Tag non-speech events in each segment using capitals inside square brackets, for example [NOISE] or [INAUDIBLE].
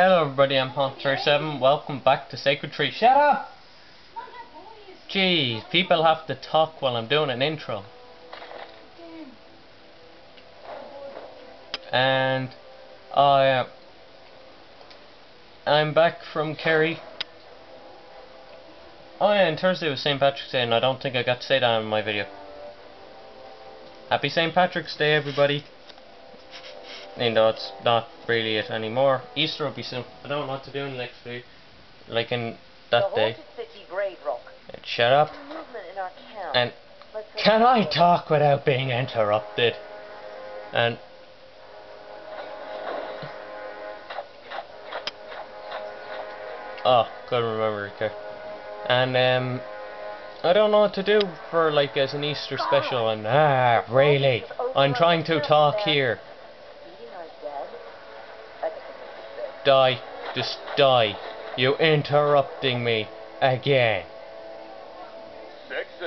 Hello everybody, I'm Pont37. Welcome back to Sacred 3. Shut up! Jeez, people have to talk while I'm doing an intro. And I uh, I'm back from Kerry. Oh yeah, and Thursday was St. Patrick's Day and I don't think I got to say that in my video. Happy St. Patrick's Day everybody. Even though it's not really it anymore. Easter will be soon. I don't know what to do in the next video. Like in that the day. City Grave Rock. Shut up. Movement in our camp. And can I talk without being interrupted? And oh, couldn't remember okay. And um, I don't know what to do for like as an Easter special. And ah, really, I'm trying to talk here. Eating our dead? I think it makes it Die, just die. You interrupting me again. Sexy.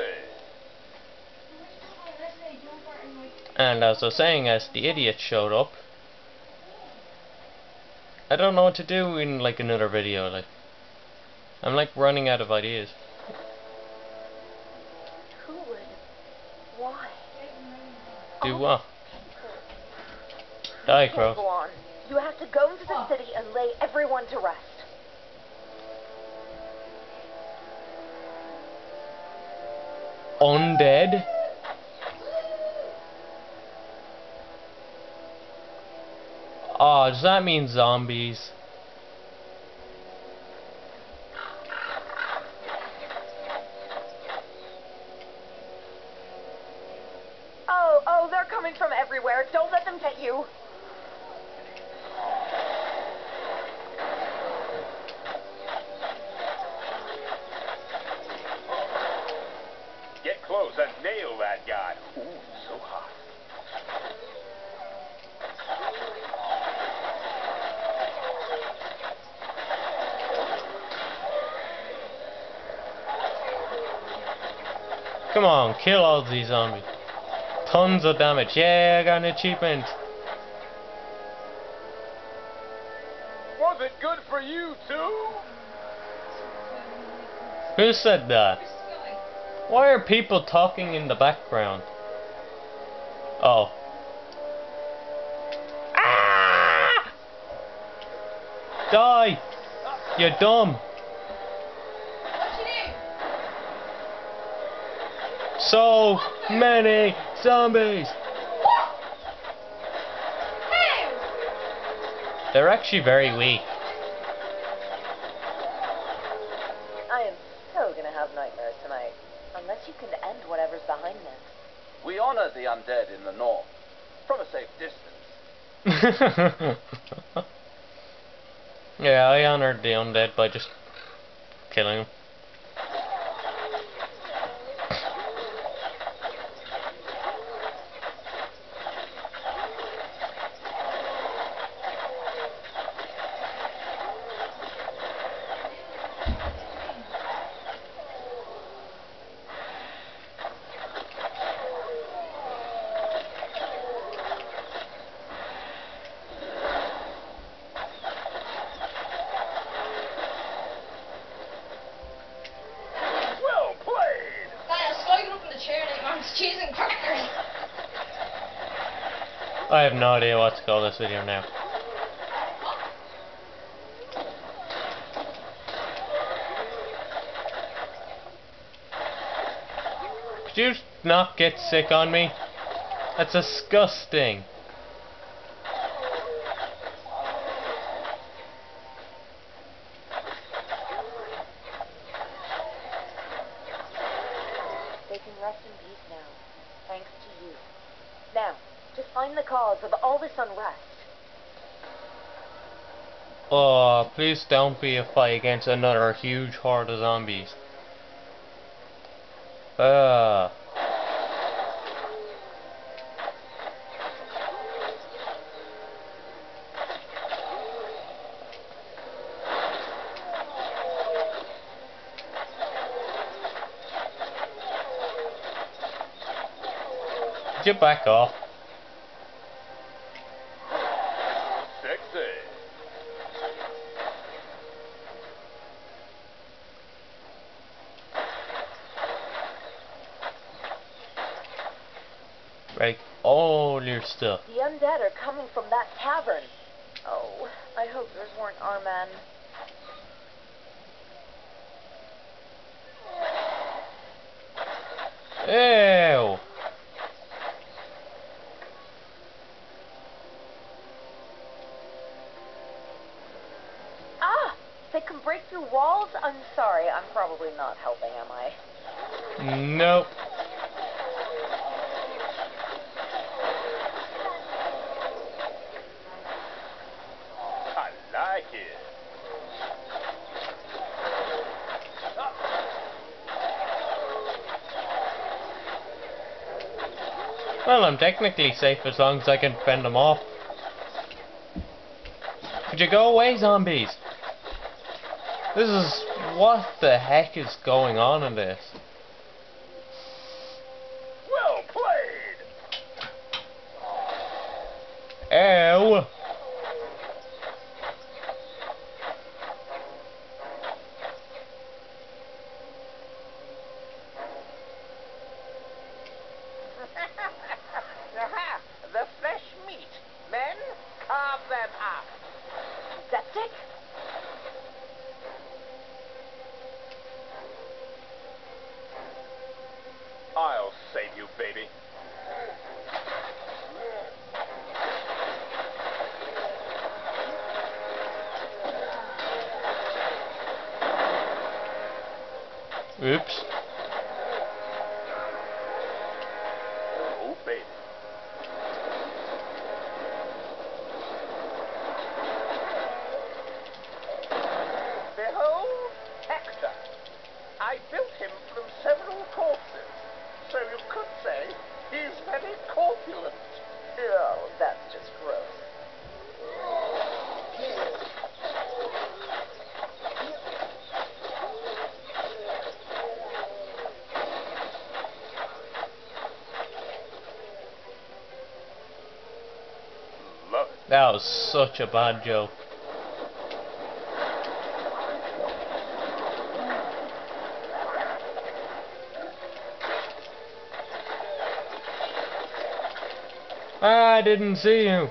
And as I was saying, as the idiot showed up, I don't know what to do in like another video. Like, I'm like running out of ideas. Who would? Why? Do what? Die, You can't Crow. Go on. You have to go into the city and lay everyone to rest. Undead? Oh, ah, does that mean zombies? Oh, oh, they're coming from everywhere. Don't let them get you. Close and nail that guy. Ooh, so hot. Come on, kill all these zombies. Tons of damage. Yeah, I got an achievement. Was it good for you too? Who said that? Why are people talking in the background? Oh. Ah! Die! You're dumb. So many zombies. They're actually very weak. I am so gonna have nightmares tonight. Unless you can end whatever's behind them. We honor the undead in the north, from a safe distance. [LAUGHS] yeah, I honored the undead by just killing them. Well played. I was sliding up in the chair and man's cheese and crackers. I have no idea what to call this video now. Could you not get sick on me? That's disgusting. They can rest in peace now, thanks to you. Now, find the cause of all this unrest. Oh, please don't be a fight against another huge horde of zombies. Uh. You back off? Break all your stuff. The undead are coming from that tavern. Oh, I hope yours weren't our men. Ew! Ah! They can break through walls? I'm sorry, I'm probably not helping, am I? Nope. Well, I'm technically safe as long as I can fend them off. Could you go away, zombies? This is... What the heck is going on in this? Well played. Ew! Aha! The fresh meat. Men, carve them up. Septic? I'll save you, baby. Oops. That was such a bad joke. I didn't see you.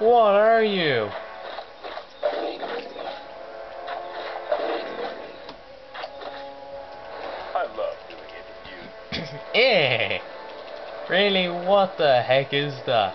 What are you? I love doing interviews. [COUGHS] Eh. Really, what the heck is that?